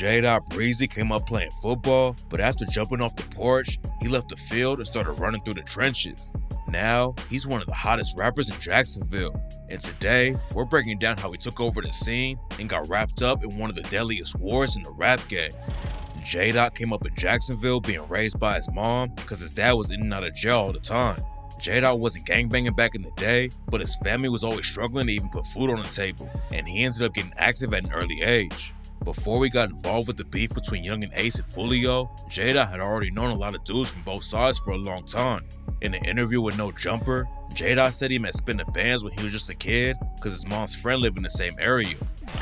J. Dot Breezy came up playing football, but after jumping off the porch, he left the field and started running through the trenches. Now, he's one of the hottest rappers in Jacksonville, and today, we're breaking down how he took over the scene and got wrapped up in one of the deadliest wars in the rap game. J. Dot came up in Jacksonville being raised by his mom because his dad was in and out of jail all the time. J. Dot wasn't gangbanging back in the day, but his family was always struggling to even put food on the table, and he ended up getting active at an early age. Before we got involved with the beef between Yungeen Ace and Foolio, J Dot had already known a lot of dudes from both sides for a long time. In an interview with No Jumper, J Dot said he met Spinabenz when he was just a kid because his mom's friend lived in the same area.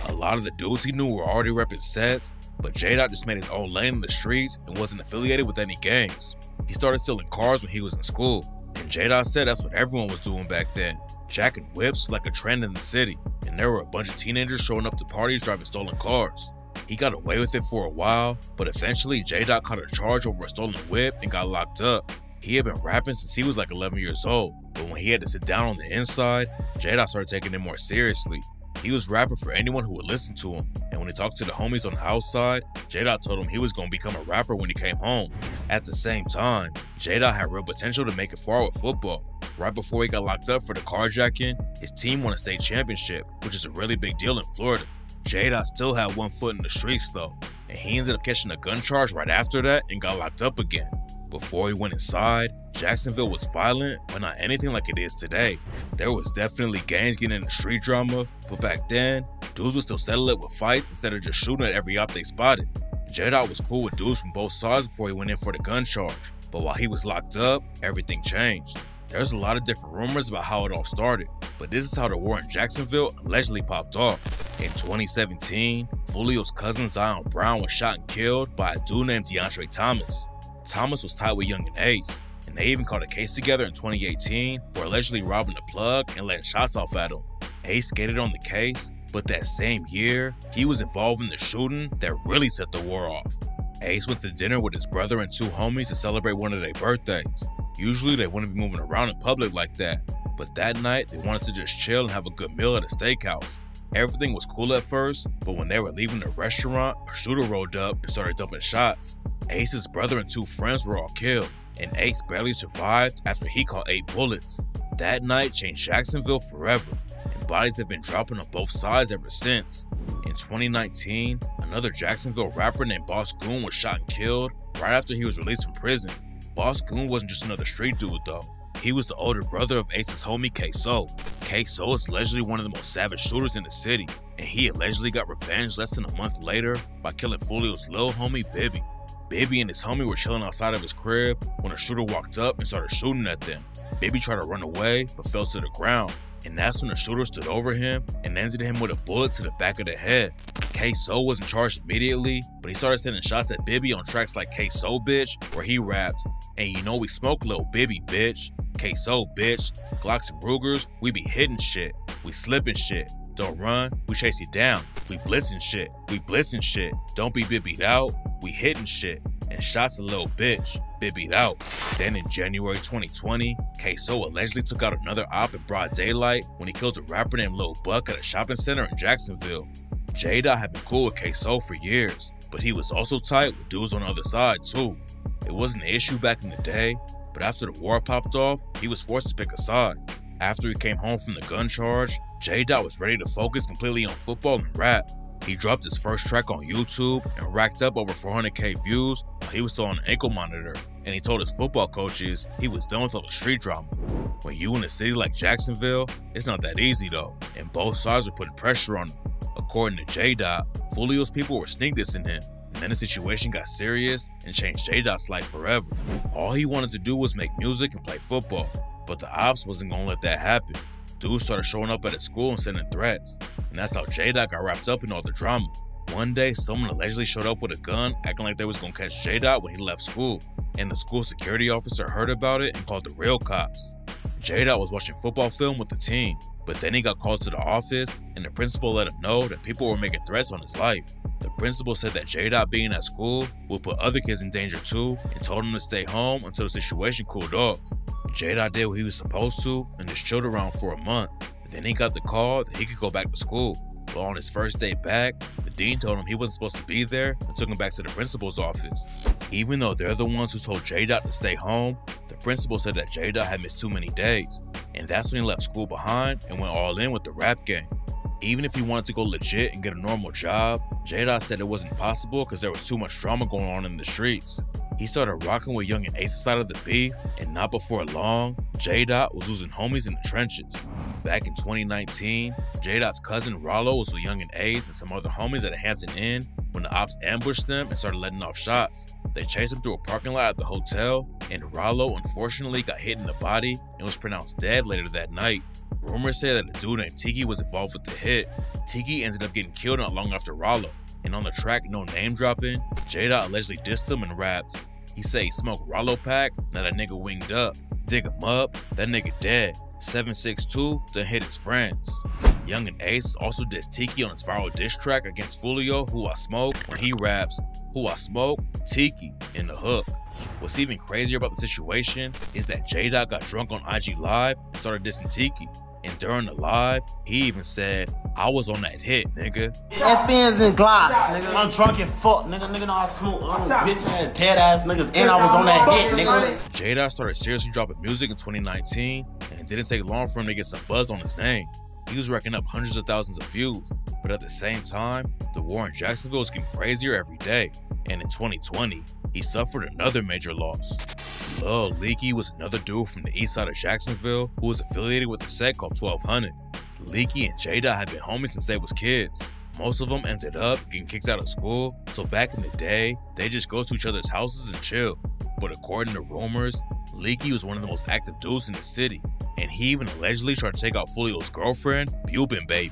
A lot of the dudes he knew were already repping sets, but J Dot just made his own lane in the streets and wasn't affiliated with any gangs. He started stealing cars when he was in school, and Jada said that's what everyone was doing back then. Jacking whips like a trend in the city, and there were a bunch of teenagers showing up to parties driving stolen cars. He got away with it for a while, but eventually J. Dot caught a charge over a stolen whip and got locked up. He had been rapping since he was like 11 years old, but when he had to sit down on the inside, J. Dot started taking it more seriously. He was rapping for anyone who would listen to him, and when he talked to the homies on the outside, J. Dot told him he was gonna become a rapper when he came home. At the same time, J. Dot had real potential to make it far with football. Right before he got locked up for the carjacking, his team won a state championship, which is a really big deal in Florida. J. Dot still had one foot in the streets though, and he ended up catching a gun charge right after that and got locked up again. Before he went inside, Jacksonville was violent, but not anything like it is today. There was definitely gangs getting into street drama, but back then, dudes would still settle it with fights instead of just shooting at every op they spotted. J-Dot was cool with dudes from both sides before he went in for the gun charge, but while he was locked up, everything changed. There's a lot of different rumors about how it all started, but this is how the war in Jacksonville allegedly popped off. In 2017, Foolio's cousin Zion Brown was shot and killed by a dude named DeAndre Thomas. Thomas was tied with Yungeen Ace, and they even caught a case together in 2018 for allegedly robbing the plug and letting shots off at him. Ace skated on the case, but that same year, he was involved in the shooting that really set the war off. Ace went to dinner with his brother and two homies to celebrate one of their birthdays. Usually they wouldn't be moving around in public like that, but that night they wanted to just chill and have a good meal at a steakhouse. Everything was cool at first, but when they were leaving the restaurant, a shooter rolled up and started dumping shots. Ace's brother and two friends were all killed, and Ace barely survived after he caught eight bullets. That night changed Jacksonville forever, and bodies have been dropping on both sides ever since. In 2019, another Jacksonville rapper named Boss Goon was shot and killed right after he was released from prison. Boss Goon wasn't just another street dude though. He was the older brother of Ace's homie K-So. K-So is allegedly one of the most savage shooters in the city, and he allegedly got revenge less than a month later by killing Foolio's little homie Bibby. Bibby and his homie were chilling outside of his crib when a shooter walked up and started shooting at them. Bibby tried to run away but fell to the ground, and that's when the shooter stood over him and ended him with a bullet to the back of the head. K-So wasn't charged immediately, but he started sending shots at Bibby on tracks like K-So Bitch, where he rapped, And you know we smoke little Bibby, bitch. K-So, bitch. Glocks and Rugers, we be hitting shit. We slipping shit. Don't run, we chase you down. We blitzing shit. We blitzing shit. Don't be bibbied out. We hitting shit. And shots a little bitch. Bibbied out. Then in January 2020, K-So allegedly took out another op in broad daylight when he killed a rapper named Lil Buck at a shopping center in Jacksonville. J-Dot had been cool with K-So for years, but he was also tight with dudes on the other side too. It wasn't an issue back in the day, but after the war popped off, he was forced to pick a side. After he came home from the gun charge, J Dot was ready to focus completely on football and rap. He dropped his first track on YouTube and racked up over 400k views while he was still on an ankle monitor, and he told his football coaches he was done with all the street drama. When you in a city like Jacksonville, it's not that easy though, and both sides were putting pressure on him. According to J Dot, Foolio's people were sneak dissing him, and then the situation got serious and changed J Dot's life forever. All he wanted to do was make music and play football, but the ops wasn't gonna let that happen. Dudes started showing up at his school and sending threats, and that's how J Dot got wrapped up in all the drama. One day, someone allegedly showed up with a gun, acting like they was gonna catch J Dot when he left school, and the school security officer heard about it and called the real cops. J Dot was watching football film with the team, but then he got called to the office, and the principal let him know that people were making threats on his life. The principal said that J Dot being at school would put other kids in danger too, and told him to stay home until the situation cooled off. J Dot did what he was supposed to and just chilled around for a month. Then he got the call that he could go back to school. But on his first day back, the dean told him he wasn't supposed to be there and took him back to the principal's office. Even though they're the ones who told J Dot to stay home, the principal said that J Dot had missed too many days, and that's when he left school behind and went all in with the rap game. Even if he wanted to go legit and get a normal job, J Dot said it wasn't possible because there was too much drama going on in the streets. He started rocking with Yungeen Ace's side of the beef, and not before long, J Dot was losing homies in the trenches. Back in 2019, J Dot's cousin Rollo was with Yungeen Ace and some other homies at a Hampton Inn when the ops ambushed them and started letting off shots. They chased him through a parking lot at the hotel, and Rollo unfortunately got hit in the body and was pronounced dead later that night. Rumors say that a dude named Tiki was involved with the hit. Tiki ended up getting killed not long after Rollo, and on the track No Name Dropping, J Dot allegedly dissed him and rapped, he say he smoked Rollo pack, that nigga winged up. Dig him up, that nigga dead. 762 to hit his friends. Yungeen Ace also dissed Tiki on his viral diss track against Foolio, Who I Smoke, when he raps, Who I Smoke, Tiki, in the hook. What's even crazier about the situation is that J got drunk on IG Live and started dissing Tiki. And during the live, he even said, I was on that hit, nigga. FNs and Glocks, nigga. I'm drunk and fuck, nigga. Nigga know I smoke. I'm bitch ass, dead ass niggas, and I was on that hit, nigga. J Dot started seriously dropping music in 2019, and it didn't take long for him to get some buzz on his name. He was racking up hundreds of thousands of views, but at the same time, the war in Jacksonville was getting crazier every day. And in 2020, he suffered another major loss. Lil Leaky was another dude from the east side of Jacksonville who was affiliated with a set called 1200. Leaky and J Dot had been homies since they was kids. Most of them ended up getting kicked out of school, so back in the day, they just go to each other's houses and chill. But according to rumors, Leaky was one of the most active dudes in the city, and he even allegedly tried to take out Foolio's girlfriend, Bubin Baby.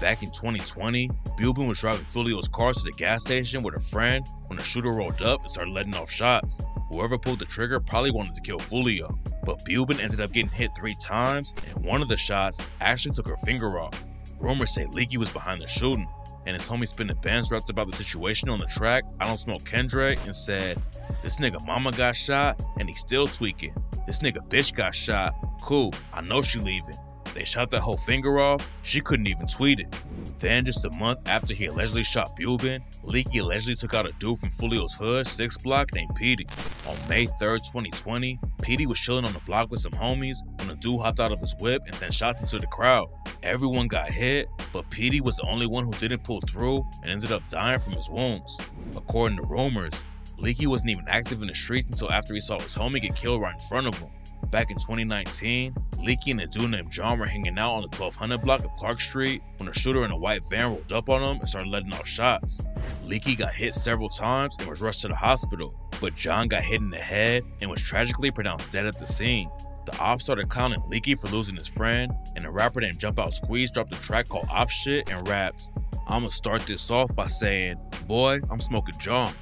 Back in 2020, Bubin was driving Foolio's car to the gas station with a friend when a shooter rolled up and started letting off shots. Whoever pulled the trigger probably wanted to kill Foolio, but Bubin ended up getting hit three times, and one of the shots actually took her finger off. Rumors say Leaky was behind the shooting, and his homie Spinabenz rapped about the situation on the track, I Don't Smoke Kendrick, and said, This nigga mama got shot, and he's still tweaking. This nigga bitch got shot. Cool, I know she leaving. They shot that whole finger off, she couldn't even tweet it. Then, just a month after he allegedly shot Bubin, Leaky allegedly took out a dude from Foolio's hood, 6 block, named Petey. On May 3rd, 2020, Petey was chilling on the block with some homies when a dude hopped out of his whip and sent shots into the crowd. Everyone got hit, but Petey was the only one who didn't pull through and ended up dying from his wounds. According to rumors, Leaky wasn't even active in the streets until after he saw his homie get killed right in front of him. Back in 2019, Leaky and a dude named John were hanging out on the 1200 block of Clark Street when a shooter in a white van rolled up on them and started letting off shots. Leaky got hit several times and was rushed to the hospital, but John got hit in the head and was tragically pronounced dead at the scene. The ops started clowning Leaky for losing his friend, and a rapper named Jump Out Squeeze dropped a track called Op Shit and raps, I'ma start this off by saying, Boy, I'm smoking John.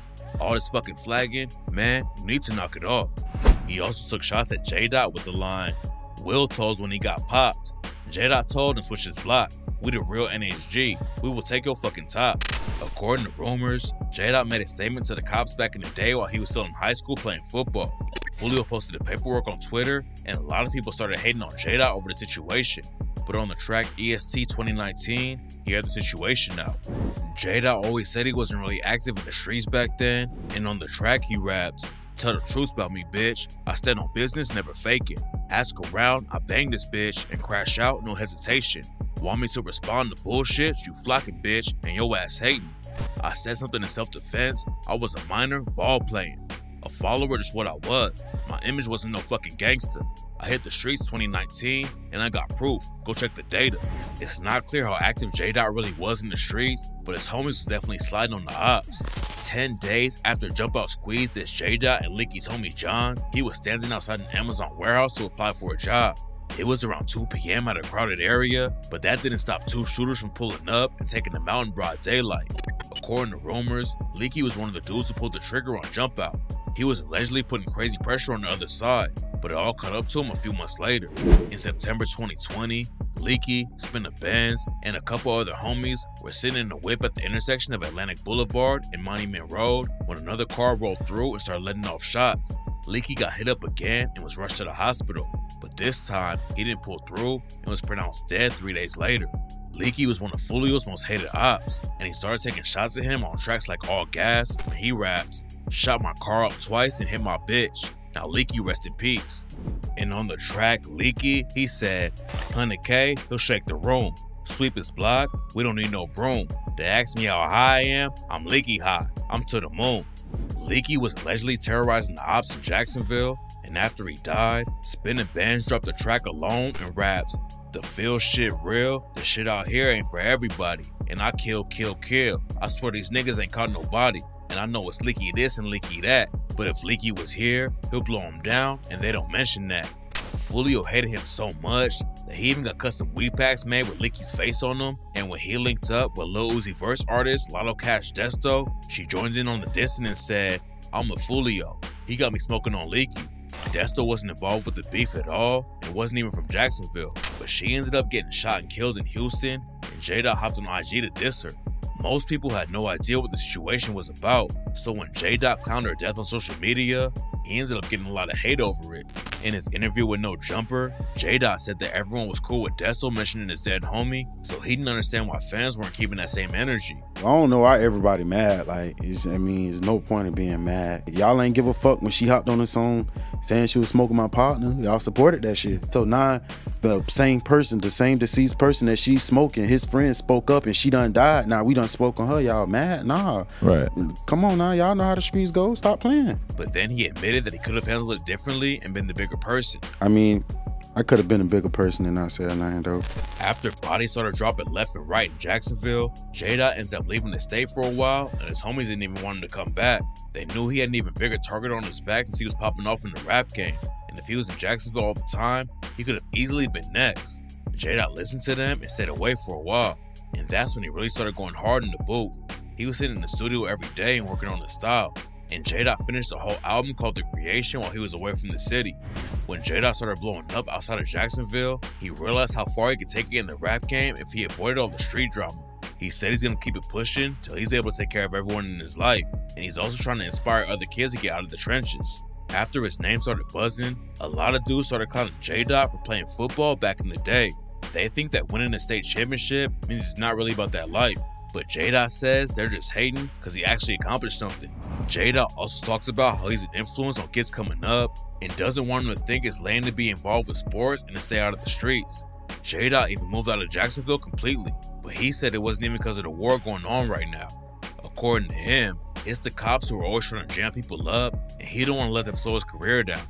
All this fucking flagging, man, you need to knock it off. He also took shots at J Dot with the line, Will told when he got popped. J Dot told and switched his block. We the real NHG. We will take your fucking top. According to rumors, J Dot made a statement to the cops back in the day while he was still in high school playing football. Foolio posted the paperwork on Twitter, and a lot of people started hating on J Dot over the situation. But on the track EST 2019, he had the situation now. J Dot always said he wasn't really active in the streets back then, and on the track he raps, Tell the truth about me, bitch. I stand on business, never fake it. Ask around, I bang this bitch and crash out, no hesitation. Want me to respond to bullshit? You flocking bitch and your ass hating. I said something in self defense. I was a minor ball playing. A follower just what I was. My image wasn't no fucking gangster. I hit the streets 2019 and I got proof. Go check the data. It's not clear how active J Dot really was in the streets, but his homies was definitely sliding on the ops. 10 days after Jump Out squeezed this J Dot and Leaky's homie John, he was standing outside an Amazon warehouse to apply for a job. It was around 2 p.m. at a crowded area, but that didn't stop two shooters from pulling up and taking them out in broad daylight. According to rumors, Leaky was one of the dudes who pulled the trigger on Jump Out. He was allegedly putting crazy pressure on the other side, but it all caught up to him a few months later. In September 2020, Leaky, Spinabenz, and a couple other homies were sitting in a whip at the intersection of Atlantic Boulevard and Monument Road when another car rolled through and started letting off shots. Leaky got hit up again and was rushed to the hospital, but this time he didn't pull through and was pronounced dead three days later. Leaky was one of Foolio's most hated ops, and he started taking shots at him on tracks like All Gas, when he raps, Shot my car up twice and hit my bitch. Now Leaky rest in peace. And on the track, Leaky, he said, 100K, he'll shake the room. Sweep his block, we don't need no broom. They ask me how high I am, I'm leaky high. I'm to the moon. Leaky was allegedly terrorizing the ops in Jacksonville, and after he died, Spinabenz dropped the track alone and raps, The feel shit real, the shit out here ain't for everybody. And I kill, kill, kill. I swear these niggas ain't caught nobody. And I know it's Leaky this and Leaky that. But if Leaky was here, he'll blow him down, and they don't mention that. Foolio hated him so much that he even got custom weed packs made with Leaky's face on them. And when he linked up with Lil Uzi Vert's artist Lotta Cash Desto, she joins in on the dissing and said, I'm a Foolio. He got me smoking on Leaky. Desto wasn't involved with the beef at all and wasn't even from Jacksonville, but she ended up getting shot and killed in Houston, and J Dot hopped on IG to diss her. Most people had no idea what the situation was about, so when J Dot clowned her death on social media, he ended up getting a lot of hate over it. In his interview with No Jumper, J Dot said that everyone was cool with Desto mentioning his dead homie, so he didn't understand why fans weren't keeping that same energy. I don't know why everybody mad. Like, I mean, there's no point in being mad. Y'all ain't give a fuck when she hopped on the song saying she was smoking my partner. Y'all supported that shit. So now the same person, the same deceased person that she's smoking, his friend spoke up and she done died. Now we done spoke on her. Y'all mad? Nah. Right. Come on now. Y'all know how the streets go. Stop playing. But then he admitted that he could have handled it differently and been the bigger person. I mean, I could have been a bigger person than I said nothing though. After bodies started dropping left and right in Jacksonville, J Dot ends up leaving the state for a while, and his homies didn't even want him to come back. They knew he had an even bigger target on his back since he was popping off in the rap game, and if he was in Jacksonville all the time, he could have easily been next. J Dot listened to them and stayed away for a while, and that's when he really started going hard in the booth. He was sitting in the studio every day and working on his style, and J Dot finished a whole album called The Creation while he was away from the city. When J Dot started blowing up outside of Jacksonville, he realized how far he could take it in the rap game if he avoided all the street drama. He said he's gonna keep it pushing till he's able to take care of everyone in his life, and he's also trying to inspire other kids to get out of the trenches. After his name started buzzing, a lot of dudes started calling J Dot for playing football back in the day. They think that winning a state championship means it's not really about that life. But J-Dot says they're just hating because he actually accomplished something. J-Dot also talks about how he's an influence on kids coming up and doesn't want them to think it's lame to be involved with sports and to stay out of the streets. J-Dot even moved out of Jacksonville completely, but he said it wasn't even because of the war going on right now. According to him, it's the cops who are always trying to jam people up, and he don't want to let them slow his career down.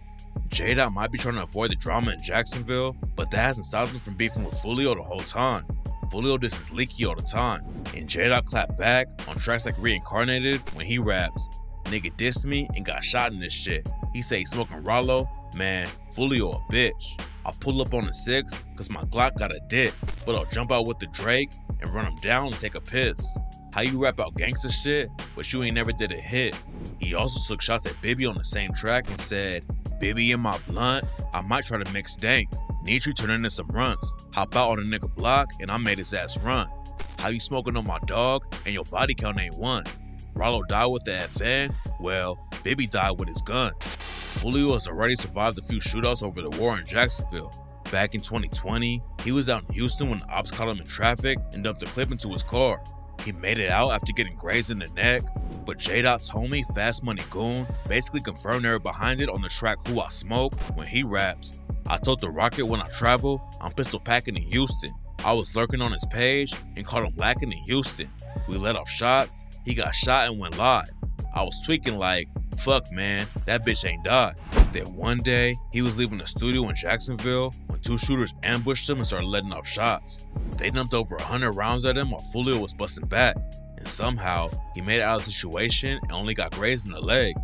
J-Dot might be trying to avoid the drama in Jacksonville, but that hasn't stopped him from beefing with Foolio the whole time. Foolio disses Leaky all the time, and J Dot clapped back on tracks like Reincarnated when he raps. Nigga dissed me and got shot in this shit. He say smoking Rollo, man, Foolio a bitch. I'll pull up on the six, cause my Glock got a dick, but I'll jump out with the Drake and run him down and take a piss. How you rap out gangster shit, but you ain't never did a hit. He also took shots at Bibby on the same track and said, Bibby in my blunt, I might try to mix dank. Need you turn into some runs. Hop out on a nigga block and I made his ass run. How you smoking on my dog and your body count ain't one? Rollo died with the FN? Well, Bibby died with his gun. Foolio has already survived a few shootouts over the war in Jacksonville. Back in 2020, he was out in Houston when the ops caught him in traffic and dumped a clip into his car. He made it out after getting grazed in the neck, but J Dot's homie, Fast Money Goon, basically confirmed they were behind it on the track Who I Smoke when he raps. I told the Rocket when I travel, I'm pistol packing in Houston. I was lurking on his page and caught him lacking in Houston. We let off shots, he got shot and went live. I was tweaking like, fuck man, that bitch ain't died. Then one day, he was leaving the studio in Jacksonville when two shooters ambushed him and started letting off shots. They dumped over 100 rounds at him while Foolio was busting back, and somehow he made it out of the situation and only got grazed in the leg.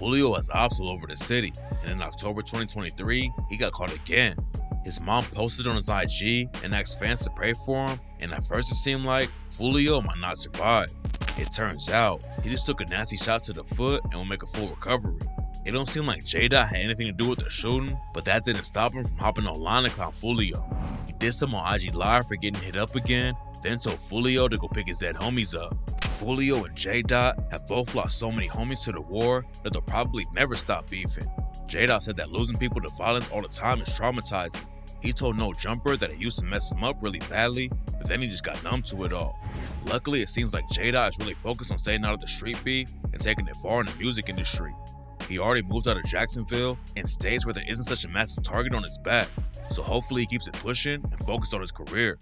Foolio has ops all over the city, and in October 2023, he got caught again. His mom posted on his IG and asked fans to pray for him, and at first it seemed like Foolio might not survive. It turns out, he just took a nasty shot to the foot and will make a full recovery. It don't seem like J-Dot had anything to do with the shooting, but that didn't stop him from hopping online to clown Foolio. He dissed him on IG Live for getting hit up again, then told Foolio to go pick his dead homies up. Foolio and J-Dot have both lost so many homies to the war that they'll probably never stop beefing. J-Dot said that losing people to violence all the time is traumatizing, He told No Jumper that it used to mess him up really badly, but then he just got numb to it all. Luckily, it seems like J Dot is really focused on staying out of the street beef and taking it far in the music industry. He already moved out of Jacksonville and stays where there isn't such a massive target on his back, so hopefully he keeps it pushing and focused on his career.